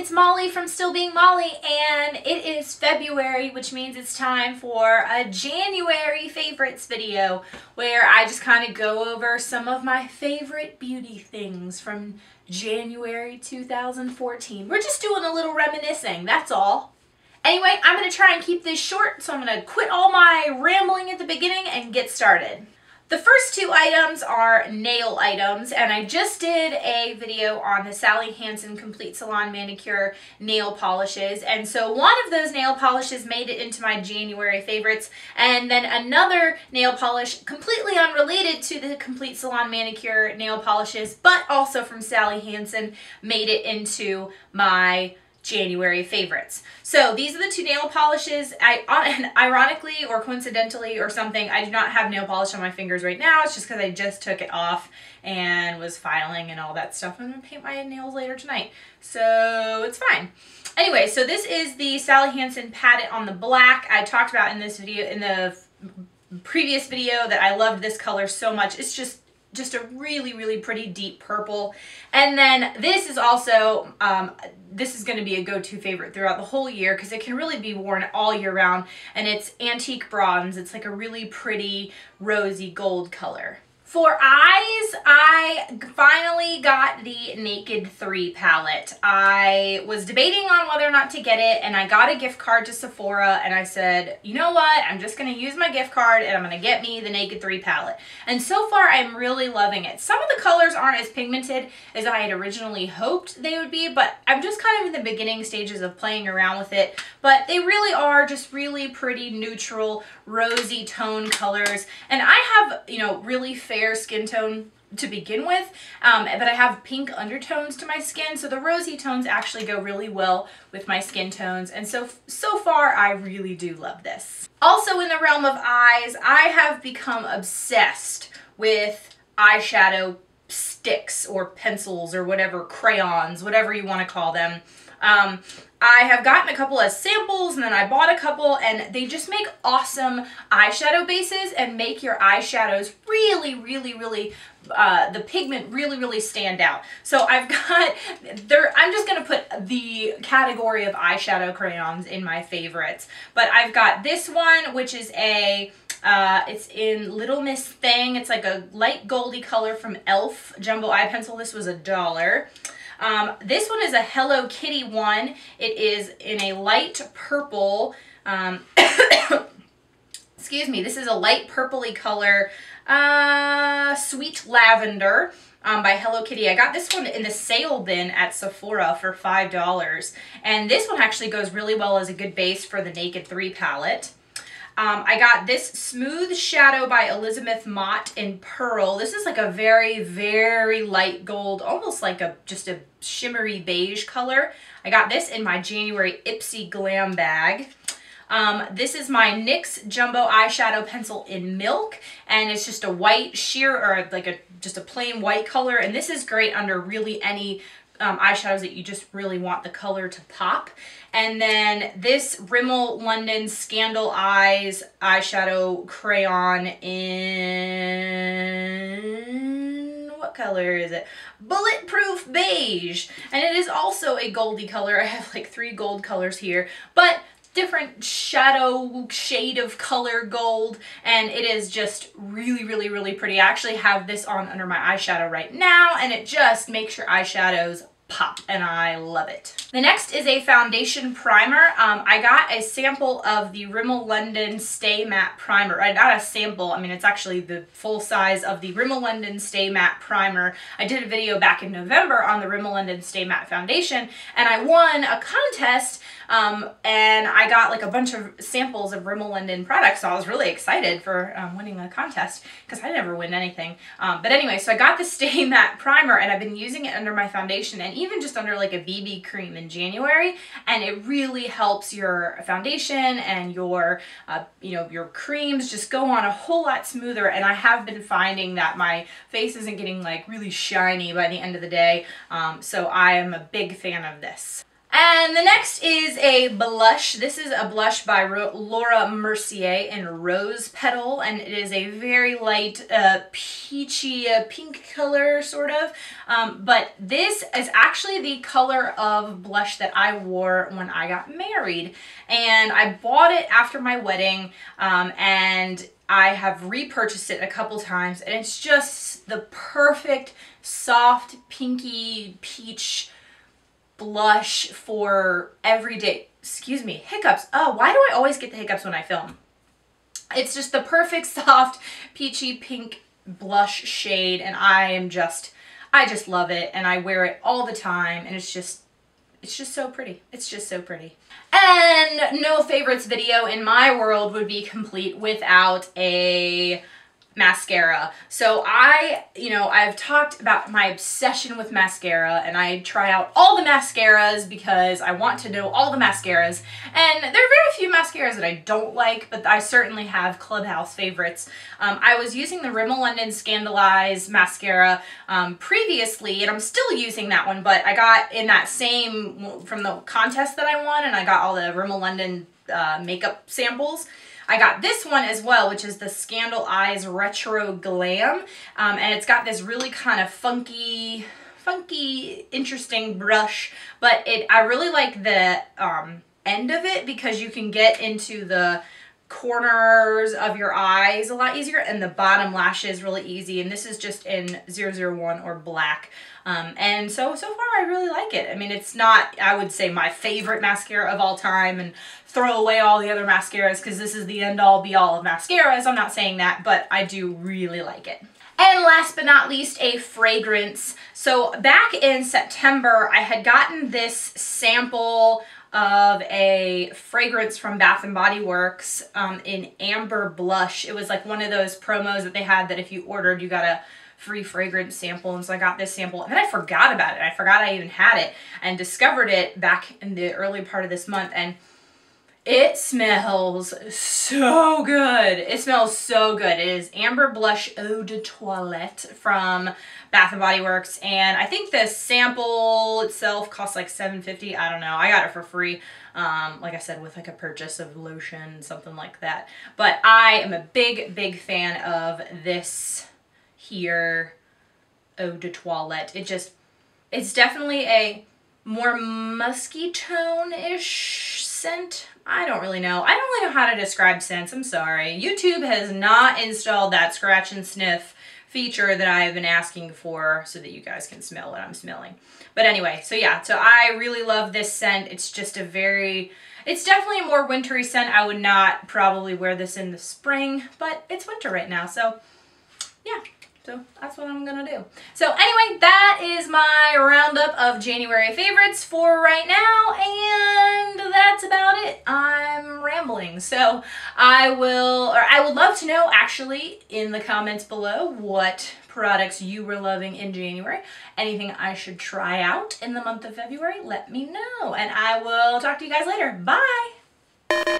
it's Molly from Still Being Molly, and it is February, which means it's time for a January favorites video where I just kind of go over some of my favorite beauty things from January 2014. We're just doing a little reminiscing, that's all. Anyway, I'm going to try and keep this short, so I'm going to quit all my rambling at the beginning and get started. The first two items are nail items, and I just did a video on the Sally Hansen Complete Salon Manicure nail polishes, and so one of those nail polishes made it into my January favorites, and then another nail polish completely unrelated to the Complete Salon Manicure nail polishes, but also from Sally Hansen, made it into my January favorites. So these are the two nail polishes. I ironically or coincidentally or something, I do not have nail polish on my fingers right now. It's just because I just took it off and was filing and all that stuff. I'm to paint my nails later tonight. So it's fine. Anyway, so this is the Sally Hansen It on the Black. I talked about in this video, in the previous video that I loved this color so much. It's just just a really, really pretty deep purple. And then this is also, um, this is going to be a go-to favorite throughout the whole year because it can really be worn all year round. And it's Antique Bronze. It's like a really pretty rosy gold color. For eyes, I finally got the Naked 3 palette. I was debating on whether or not to get it, and I got a gift card to Sephora, and I said, you know what, I'm just going to use my gift card, and I'm going to get me the Naked 3 palette. And so far, I'm really loving it. Some of the colors aren't as pigmented as I had originally hoped they would be, but I'm just kind of in the beginning stages of playing around with it. But they really are just really pretty neutral, rosy tone colors. And I have, you know, really fair fair skin tone to begin with, um, but I have pink undertones to my skin, so the rosy tones actually go really well with my skin tones, and so, so far I really do love this. Also in the realm of eyes, I have become obsessed with eyeshadow sticks or pencils or whatever, crayons, whatever you want to call them. Um, I have gotten a couple of samples and then I bought a couple and they just make awesome eyeshadow bases and make your eyeshadows really, really, really, uh, the pigment really, really stand out. So I've got, there. I'm just going to put the category of eyeshadow crayons in my favorites. But I've got this one, which is a, uh, it's in Little Miss Thing. It's like a light goldy color from e.l.f. Jumbo Eye Pencil. This was a dollar. Um, this one is a Hello Kitty one. It is in a light purple. Um, excuse me, this is a light purpley color, uh, Sweet Lavender. Um, by Hello Kitty. I got this one in the sale bin at Sephora for $5. And this one actually goes really well as a good base for the Naked 3 palette. Um, I got this Smooth Shadow by Elizabeth Mott in Pearl. This is like a very, very light gold, almost like a just a shimmery beige color. I got this in my January Ipsy Glam bag. Um, this is my NYX Jumbo Eyeshadow Pencil in Milk, and it's just a white sheer, or like a just a plain white color, and this is great under really any um, eyeshadows that you just really want the color to pop. And then this Rimmel London Scandal Eyes eyeshadow crayon in, what color is it? Bulletproof Beige. And it is also a goldy color. I have like three gold colors here, but different shadow shade of color gold and it is just really really really pretty I actually have this on under my eyeshadow right now and it just makes your eyeshadows pop and I love it. The next is a foundation primer. Um, I got a sample of the Rimmel London Stay Matte Primer. I got a sample, I mean it's actually the full size of the Rimmel London Stay Matte Primer. I did a video back in November on the Rimmel London Stay Matte Foundation and I won a contest um, and I got like a bunch of samples of Rimmel London products so I was really excited for um, winning a contest because I never win anything. Um, but anyway, so I got the Stay Matte Primer and I've been using it under my foundation and even just under like a BB cream in January and it really helps your foundation and your uh, you know your creams just go on a whole lot smoother and I have been finding that my face isn't getting like really shiny by the end of the day um, so I am a big fan of this. And the next is a blush. This is a blush by Ro Laura Mercier in Rose Petal, and it is a very light uh, peachy uh, pink color, sort of. Um, but this is actually the color of blush that I wore when I got married. And I bought it after my wedding, um, and I have repurchased it a couple times, and it's just the perfect, soft, pinky, peach, blush for everyday, excuse me, hiccups. Oh, why do I always get the hiccups when I film? It's just the perfect soft peachy pink blush shade and I am just, I just love it and I wear it all the time and it's just, it's just so pretty. It's just so pretty. And no favorites video in my world would be complete without a mascara. So I, you know, I've talked about my obsession with mascara and I try out all the mascaras because I want to know all the mascaras. And there are very few mascaras that I don't like, but I certainly have Clubhouse favorites. Um, I was using the Rimmel London Scandal Eyes mascara um, previously and I'm still using that one, but I got in that same, from the contest that I won and I got all the Rimmel London uh, makeup samples. I got this one as well, which is the Scandal Eyes Retro Glam. Um, and it's got this really kind of funky, funky, interesting brush. But it, I really like the um, end of it because you can get into the corners of your eyes a lot easier and the bottom lashes really easy and this is just in 001 or black um, and so so far I really like it I mean it's not I would say my favorite mascara of all time and throw away all the other mascaras because this is the end all be all of mascaras I'm not saying that but I do really like it and last but not least, a fragrance. So back in September, I had gotten this sample of a fragrance from Bath & Body Works um, in Amber Blush. It was like one of those promos that they had that if you ordered, you got a free fragrance sample. And so I got this sample and then I forgot about it. I forgot I even had it and discovered it back in the early part of this month. And it smells so good. It smells so good. It is Amber Blush Eau de Toilette from Bath & Body Works. And I think the sample itself costs like $7.50. I don't know. I got it for free. Um, like I said, with like a purchase of lotion, something like that. But I am a big, big fan of this here Eau de Toilette. It just, it's definitely a more musky tone-ish scent. I don't really know. I don't really know how to describe scents. I'm sorry. YouTube has not installed that scratch and sniff feature that I have been asking for so that you guys can smell what I'm smelling. But anyway, so yeah, so I really love this scent. It's just a very, it's definitely a more wintry scent. I would not probably wear this in the spring, but it's winter right now. So yeah, so that's what I'm gonna do. So anyway, that is my roundup of January favorites for right now, and that's about it. I'm rambling. So I will, or I would love to know actually in the comments below what products you were loving in January. Anything I should try out in the month of February, let me know. And I will talk to you guys later. Bye!